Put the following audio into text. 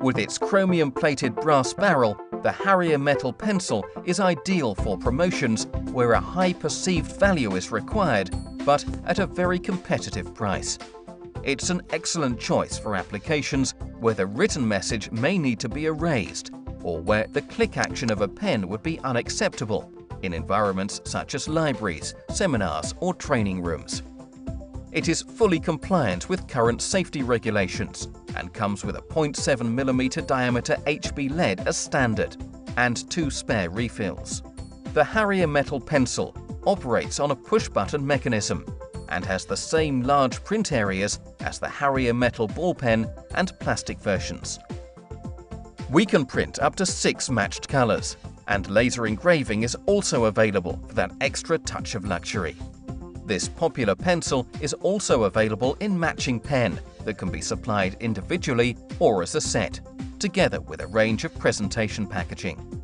With its chromium-plated brass barrel, the Harrier metal pencil is ideal for promotions where a high perceived value is required, but at a very competitive price. It's an excellent choice for applications where the written message may need to be erased or where the click action of a pen would be unacceptable in environments such as libraries, seminars or training rooms. It is fully compliant with current safety regulations and comes with a 0.7mm diameter HB lead as standard and two spare refills. The Harrier metal pencil operates on a push-button mechanism and has the same large print areas as the Harrier metal ballpen and plastic versions. We can print up to six matched colours, and laser engraving is also available for that extra touch of luxury. This popular pencil is also available in matching pen that can be supplied individually or as a set, together with a range of presentation packaging.